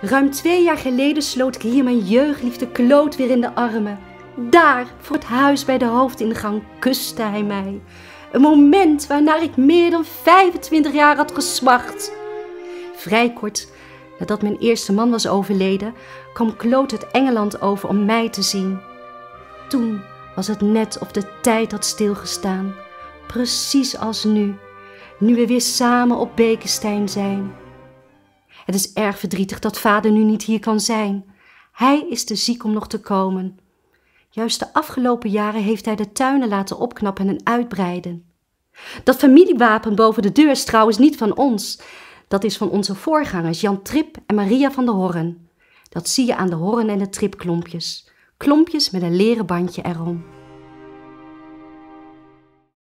Ruim twee jaar geleden sloot ik hier mijn jeugdliefde Kloot weer in de armen. Daar, voor het huis bij de hoofdingang, kuste hij mij. Een moment waarnaar ik meer dan 25 jaar had gesmacht. Vrij kort nadat mijn eerste man was overleden, kwam Kloot uit Engeland over om mij te zien. Toen was het net of de tijd had stilgestaan, precies als nu, nu we weer samen op Bekenstein zijn. Het is erg verdrietig dat vader nu niet hier kan zijn. Hij is te ziek om nog te komen. Juist de afgelopen jaren heeft hij de tuinen laten opknappen en uitbreiden. Dat familiewapen boven de deur is trouwens niet van ons. Dat is van onze voorgangers Jan Trip en Maria van der Horren. Dat zie je aan de horren en de tripklompjes. Klompjes met een leren bandje erom.